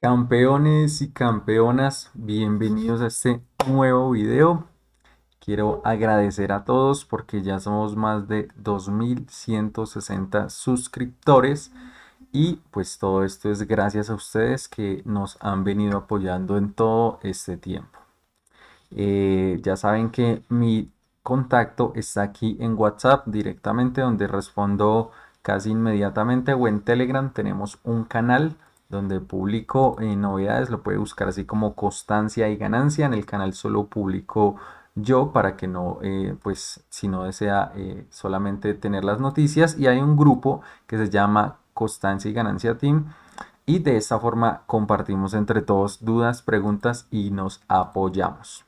Campeones y campeonas, bienvenidos a este nuevo video. Quiero agradecer a todos porque ya somos más de 2160 suscriptores y pues todo esto es gracias a ustedes que nos han venido apoyando en todo este tiempo. Eh, ya saben que mi contacto está aquí en WhatsApp directamente donde respondo casi inmediatamente o en Telegram tenemos un canal donde publico eh, novedades, lo puede buscar así como constancia y ganancia. En el canal solo publico yo para que no, eh, pues si no desea eh, solamente tener las noticias. Y hay un grupo que se llama Constancia y Ganancia Team. Y de esta forma compartimos entre todos dudas, preguntas y nos apoyamos.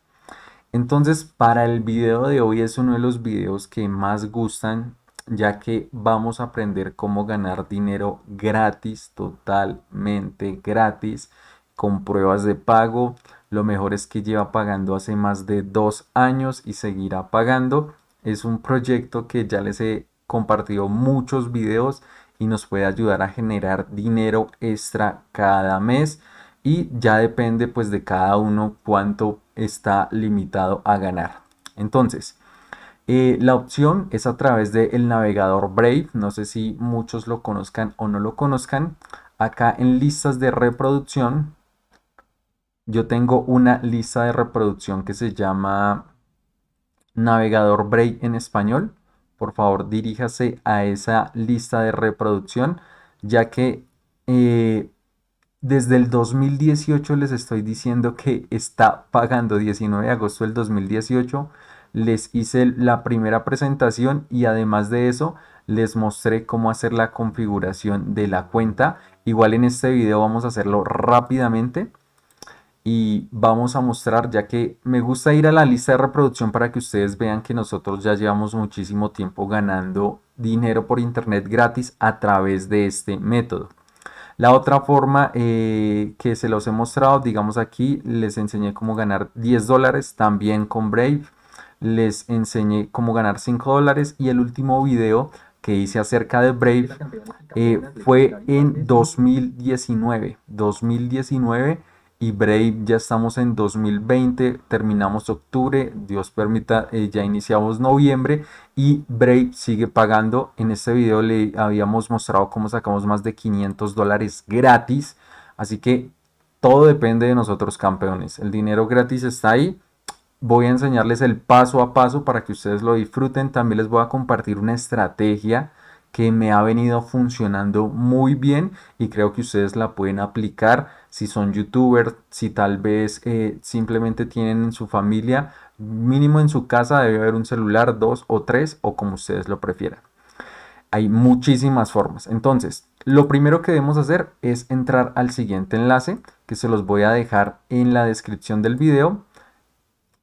Entonces para el video de hoy es uno de los videos que más gustan ya que vamos a aprender cómo ganar dinero gratis, totalmente gratis, con pruebas de pago. Lo mejor es que lleva pagando hace más de dos años y seguirá pagando. Es un proyecto que ya les he compartido muchos videos y nos puede ayudar a generar dinero extra cada mes y ya depende pues de cada uno cuánto está limitado a ganar. Entonces, eh, la opción es a través del navegador Brave, no sé si muchos lo conozcan o no lo conozcan. Acá en listas de reproducción, yo tengo una lista de reproducción que se llama navegador Brave en español. Por favor, diríjase a esa lista de reproducción, ya que eh, desde el 2018 les estoy diciendo que está pagando 19 de agosto del 2018 les hice la primera presentación y además de eso les mostré cómo hacer la configuración de la cuenta. Igual en este video vamos a hacerlo rápidamente y vamos a mostrar ya que me gusta ir a la lista de reproducción para que ustedes vean que nosotros ya llevamos muchísimo tiempo ganando dinero por internet gratis a través de este método. La otra forma eh, que se los he mostrado, digamos aquí, les enseñé cómo ganar 10 dólares también con Brave les enseñé cómo ganar 5 dólares y el último video que hice acerca de Brave eh, fue en 2019. 2019 y Brave ya estamos en 2020, terminamos octubre, Dios permita, eh, ya iniciamos noviembre y Brave sigue pagando. En este video le habíamos mostrado cómo sacamos más de 500 dólares gratis, así que todo depende de nosotros campeones. El dinero gratis está ahí voy a enseñarles el paso a paso para que ustedes lo disfruten. También les voy a compartir una estrategia que me ha venido funcionando muy bien y creo que ustedes la pueden aplicar si son youtubers, si tal vez eh, simplemente tienen en su familia, mínimo en su casa debe haber un celular, dos o tres o como ustedes lo prefieran. Hay muchísimas formas. Entonces, lo primero que debemos hacer es entrar al siguiente enlace que se los voy a dejar en la descripción del video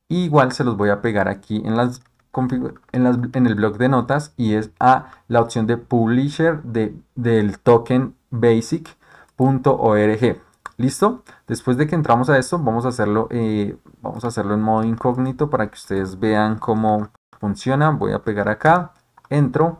igual se los voy a pegar aquí en, las, en, en el blog de notas y es a la opción de publisher de, del token basic.org. ¿Listo? Después de que entramos a esto, vamos a hacerlo, eh, vamos a hacerlo en modo incógnito para que ustedes vean cómo funciona. Voy a pegar acá, entro,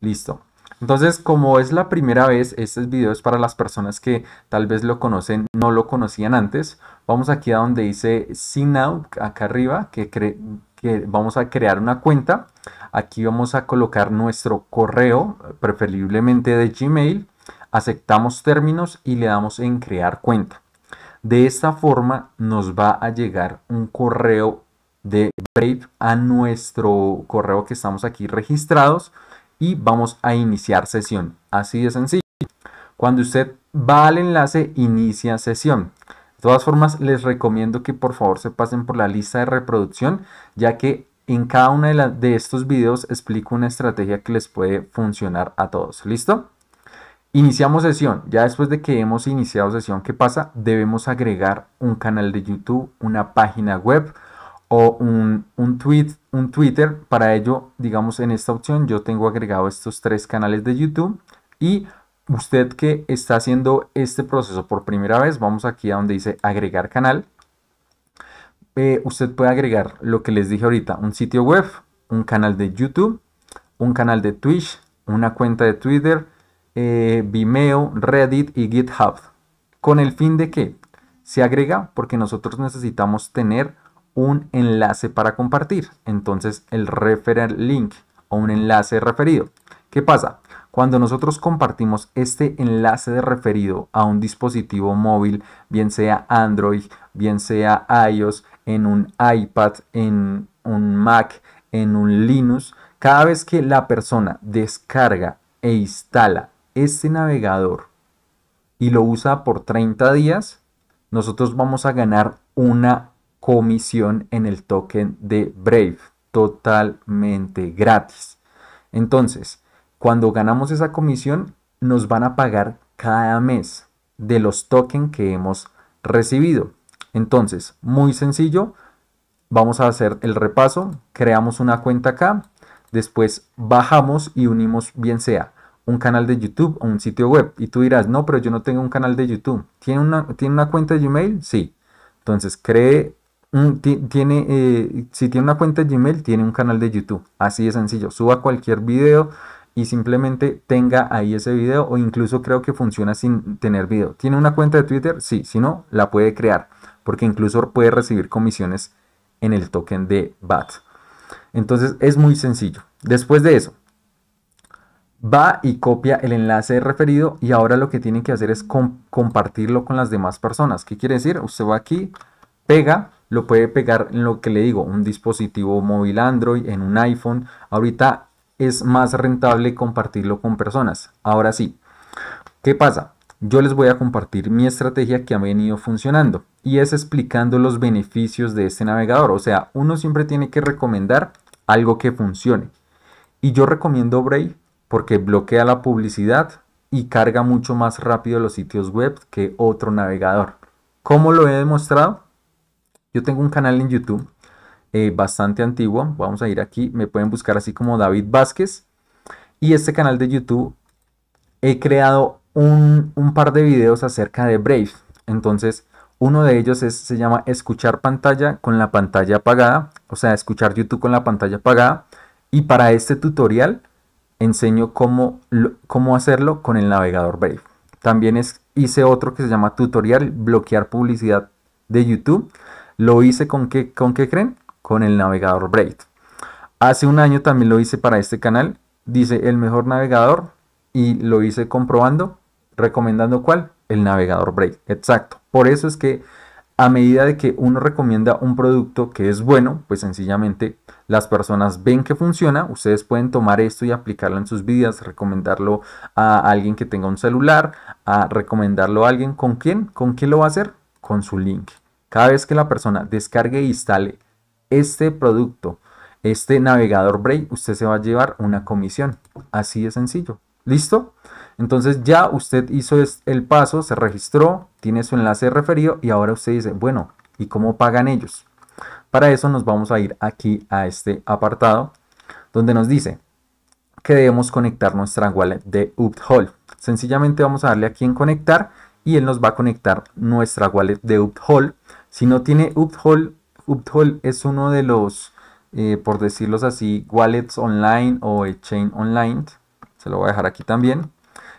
listo. Entonces, como es la primera vez, este video es para las personas que tal vez lo conocen, no lo conocían antes. Vamos aquí a donde dice Sign Now, acá arriba, que, que vamos a crear una cuenta. Aquí vamos a colocar nuestro correo, preferiblemente de Gmail. Aceptamos términos y le damos en crear cuenta. De esta forma nos va a llegar un correo de Brave a nuestro correo que estamos aquí registrados y vamos a iniciar sesión. Así de sencillo. Cuando usted va al enlace, inicia sesión. De todas formas, les recomiendo que por favor se pasen por la lista de reproducción, ya que en cada uno de, de estos videos explico una estrategia que les puede funcionar a todos. ¿Listo? Iniciamos sesión. Ya después de que hemos iniciado sesión, ¿qué pasa? Debemos agregar un canal de YouTube, una página web, o un, tweet, un Twitter. Para ello, digamos, en esta opción yo tengo agregado estos tres canales de YouTube y usted que está haciendo este proceso por primera vez, vamos aquí a donde dice agregar canal. Eh, usted puede agregar lo que les dije ahorita, un sitio web, un canal de YouTube, un canal de Twitch, una cuenta de Twitter, eh, Vimeo, Reddit y GitHub. ¿Con el fin de que Se agrega porque nosotros necesitamos tener un enlace para compartir. Entonces el referral link o un enlace referido. ¿Qué pasa? Cuando nosotros compartimos este enlace de referido a un dispositivo móvil, bien sea Android, bien sea iOS, en un iPad, en un Mac, en un Linux, cada vez que la persona descarga e instala este navegador y lo usa por 30 días, nosotros vamos a ganar una comisión en el token de Brave totalmente gratis. Entonces, cuando ganamos esa comisión, nos van a pagar cada mes de los tokens que hemos recibido. Entonces, muy sencillo, vamos a hacer el repaso, creamos una cuenta acá, después bajamos y unimos bien sea un canal de YouTube o un sitio web. Y tú dirás, no, pero yo no tengo un canal de YouTube. ¿Tiene una, ¿tiene una cuenta de Gmail? Sí. Entonces, cree, tiene, eh, si tiene una cuenta de Gmail, tiene un canal de YouTube. Así de sencillo. Suba cualquier video y simplemente tenga ahí ese video o incluso creo que funciona sin tener video. ¿Tiene una cuenta de Twitter? Sí, si no, la puede crear porque incluso puede recibir comisiones en el token de BAT. Entonces es muy sencillo. Después de eso, va y copia el enlace referido y ahora lo que tiene que hacer es compartirlo con las demás personas. ¿Qué quiere decir? Usted va aquí, pega, lo puede pegar en lo que le digo, un dispositivo móvil Android, en un iPhone. Ahorita es más rentable compartirlo con personas. Ahora sí, ¿qué pasa? Yo les voy a compartir mi estrategia que ha venido funcionando y es explicando los beneficios de este navegador. O sea, uno siempre tiene que recomendar algo que funcione. Y yo recomiendo Brave porque bloquea la publicidad y carga mucho más rápido los sitios web que otro navegador. ¿Cómo lo he demostrado? Yo tengo un canal en YouTube eh, bastante antiguo. Vamos a ir aquí, me pueden buscar así como David Vázquez. Y este canal de YouTube he creado un, par de videos acerca de Brave. Entonces, uno de ellos se llama escuchar pantalla con la pantalla apagada. O sea, escuchar YouTube con la pantalla apagada. Y para este tutorial enseño cómo, hacerlo con el navegador Brave. También hice otro que se llama tutorial bloquear publicidad de YouTube. Lo hice con qué, con qué creen? Con el navegador Brave. Hace un año también lo hice para este canal. Dice el mejor navegador y lo hice comprobando, recomendando cuál? El navegador Brave. Exacto. Por eso es que a medida de que uno recomienda un producto que es bueno, pues sencillamente las personas ven que funciona, ustedes pueden tomar esto y aplicarlo en sus vidas, recomendarlo a alguien que tenga un celular, a recomendarlo a alguien con quién, con quién lo va a hacer, con su link. Cada vez que la persona descargue e instale este producto, este navegador Brave, usted se va a llevar una comisión. Así de sencillo. ¿Listo? Entonces ya usted hizo el paso, se registró, tiene su enlace referido y ahora usted dice, bueno, ¿y cómo pagan ellos? Para eso nos vamos a ir aquí a este apartado donde nos dice que debemos conectar nuestra wallet de Uphold. Sencillamente vamos a darle aquí en conectar y él nos va a conectar nuestra wallet de Uphold. Si no tiene Uphold, Uphold es uno de los, eh, por decirlo así, wallets online o chain online. Se lo voy a dejar aquí también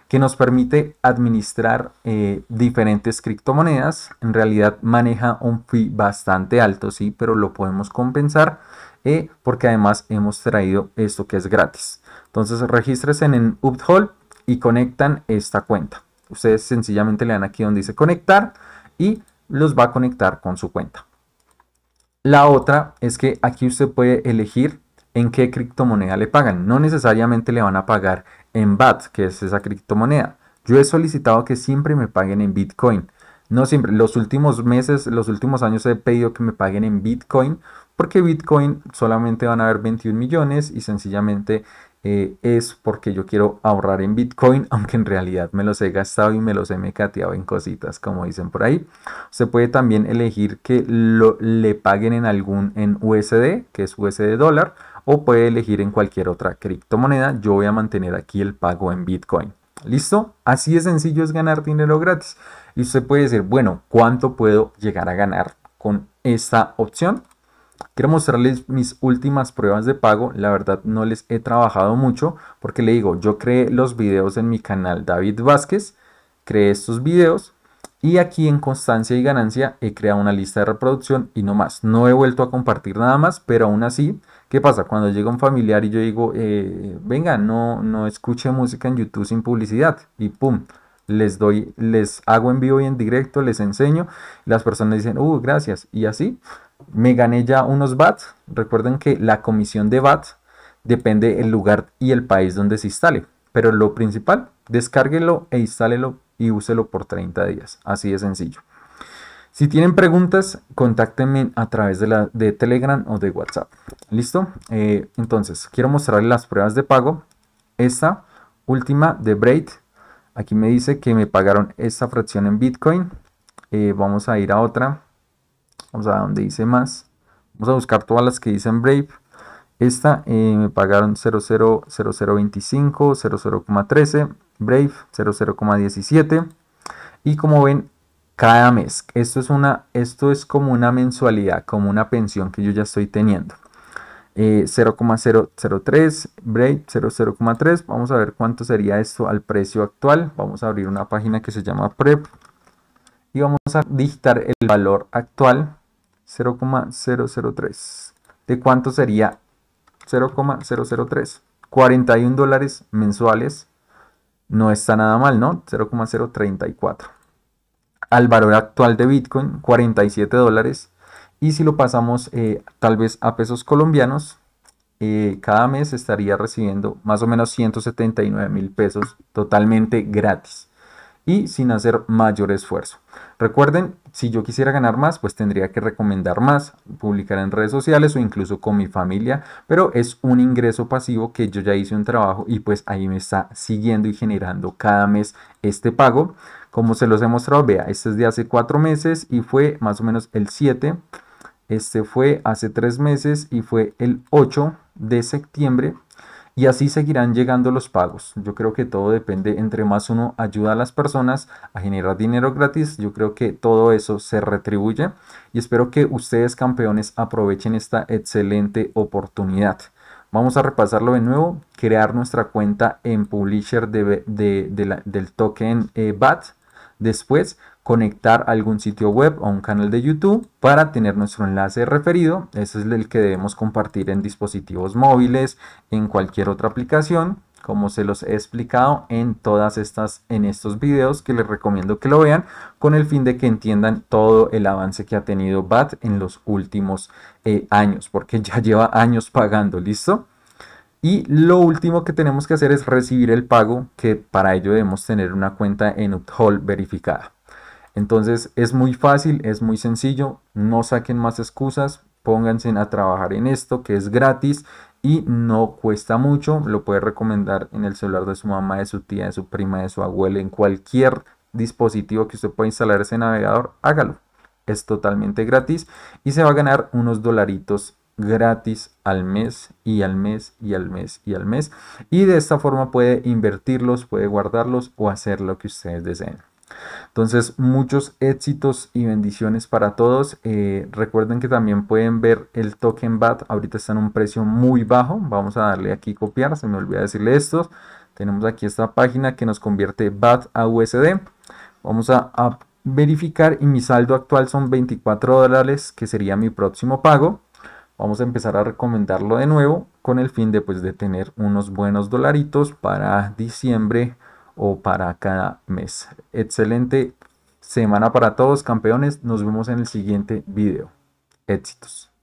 que nos permite administrar eh, diferentes criptomonedas. En realidad maneja un fee bastante alto, sí, pero lo podemos compensar eh, porque además hemos traído esto que es gratis. Entonces regístrese en Uphold y conectan esta cuenta. Ustedes sencillamente le dan aquí donde dice conectar y los va a conectar con su cuenta. La otra es que aquí usted puede elegir en qué criptomoneda le pagan. No necesariamente le van a pagar en BAT, que es esa criptomoneda. Yo he solicitado que siempre me paguen en Bitcoin. No siempre, los últimos meses, los últimos años he pedido que me paguen en Bitcoin, porque Bitcoin solamente van a haber 21 millones y sencillamente eh, es porque yo quiero ahorrar en Bitcoin, aunque en realidad me los he gastado y me los he mecateado en cositas, como dicen por ahí. Se puede también elegir que lo, le paguen en algún en USD, que es USD dólar, o puede elegir en cualquier otra criptomoneda. Yo voy a mantener aquí el pago en Bitcoin. ¿Listo? Así de sencillo es ganar dinero gratis. Y usted puede decir, bueno, ¿cuánto puedo llegar a ganar con esta opción? Quiero mostrarles mis últimas pruebas de pago. La verdad no les he trabajado mucho porque le digo, yo creé los videos en mi canal David Vázquez. Creé estos videos Y aquí en constancia y ganancia he creado una lista de reproducción y no más. No he vuelto a compartir nada más, pero aún así, ¿qué pasa? Cuando llega un familiar y yo digo, eh, venga, no, no escuche música en YouTube sin publicidad y pum, les doy, les hago en vivo y en directo, les enseño, las personas dicen, uh, gracias, y así me gané ya unos BAT. Recuerden que la comisión de BAT depende el lugar y el país donde se instale, pero lo principal, descárguelo e instálelo y úselo por 30 días. Así de sencillo. Si tienen preguntas, contáctenme a través de, la, de Telegram o de WhatsApp. ¿Listo? Eh, entonces, quiero mostrarles las pruebas de pago. Esta última de Braid. Aquí me dice que me pagaron esta fracción en Bitcoin. Eh, vamos a ir a otra. Vamos a donde dice más. Vamos a buscar todas las que dicen Brave. Esta eh, me pagaron 000025, 00,13, Brave 00,17 y como ven cada mes. Esto es, una, esto es como una mensualidad, como una pensión que yo ya estoy teniendo. 0,003, Brave 0,0,3. Vamos a ver cuánto sería esto al precio actual. Vamos a abrir una página que se llama PREP y vamos a digitar el valor actual 0,003. ¿De cuánto sería 0,003. 41 dólares mensuales. No está nada mal, ¿no? 0,034. Al valor actual de Bitcoin, 47 dólares. Y si lo pasamos eh, tal vez a pesos colombianos, eh, cada mes estaría recibiendo más o menos 179 mil pesos totalmente gratis y sin hacer mayor esfuerzo. Recuerden, si yo quisiera ganar más, pues tendría que recomendar más, publicar en redes sociales o incluso con mi familia, pero es un ingreso pasivo que yo ya hice un trabajo y pues ahí me está siguiendo y generando cada mes este pago. Como se los he mostrado, vea, este es de hace cuatro meses y fue más o menos el 7. Este fue hace tres meses y fue el 8 de septiembre y así seguirán llegando los pagos. Yo creo que todo depende, entre más uno ayuda a las personas a generar dinero gratis, yo creo que todo eso se retribuye y espero que ustedes campeones aprovechen esta excelente oportunidad. Vamos a repasarlo de nuevo, crear nuestra cuenta en Publisher de, del token eh, BAT. Después conectar algún sitio web o un canal de YouTube para tener nuestro enlace referido. Ese es el que debemos compartir en dispositivos móviles, en cualquier otra aplicación, como se los he explicado en todas estas en estos videos que les recomiendo que lo vean con el fin de que entiendan todo el avance que ha tenido BAT en los últimos eh, años, porque ya lleva años pagando, ¿listo? Y lo último que tenemos que hacer es recibir el pago, que para ello debemos tener una cuenta en Uphold verificada. Entonces es muy fácil, es muy sencillo, no saquen más excusas, pónganse a trabajar en esto que es gratis y no cuesta mucho, lo puede recomendar en el celular de su mamá, de su tía, de su prima, de su abuela, en cualquier dispositivo que usted pueda instalar ese navegador, hágalo. Es totalmente gratis y se va a ganar unos dolaritos gratis al mes y al mes y al mes y al mes y de esta forma puede invertirlos, puede guardarlos o hacer lo que ustedes deseen. Entonces, muchos éxitos y bendiciones para todos. Eh, recuerden que también pueden ver el token BAT. Ahorita está en un precio muy bajo. Vamos a darle aquí copiar. Se me olvidó decirle esto. Tenemos aquí esta página que nos convierte BAT a USD. Vamos a, a verificar y mi saldo actual son 24 dólares, que sería mi próximo pago. Vamos a empezar a recomendarlo de nuevo con el fin de, pues, de tener unos buenos dolaritos para diciembre o para cada mes. Excelente semana para todos campeones. Nos vemos en el siguiente video. Éxitos.